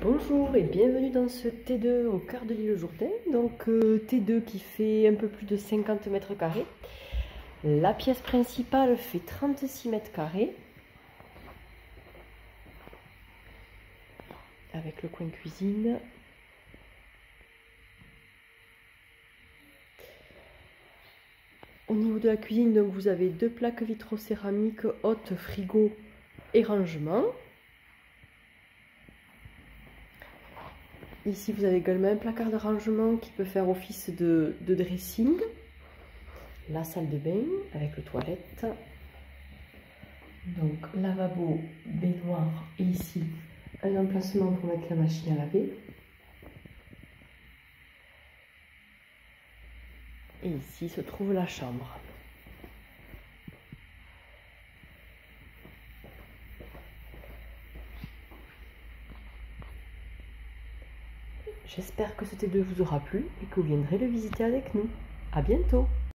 Bonjour et bienvenue dans ce T2 au cœur de l'île Jourdain. Donc euh, T2 qui fait un peu plus de 50 mètres carrés. La pièce principale fait 36 mètres carrés. Avec le coin cuisine. Au niveau de la cuisine, vous avez deux plaques vitrocéramiques, haute, frigo et rangement. Ici, vous avez également un placard de rangement qui peut faire office de, dressing. La salle de bain avec le toilette. Donc, lavabo, baignoire et ici, un emplacement pour mettre la machine à laver. Et ici se trouve la chambre. J'espère que ce T2 vous aura plu et que vous viendrez le visiter avec nous. A bientôt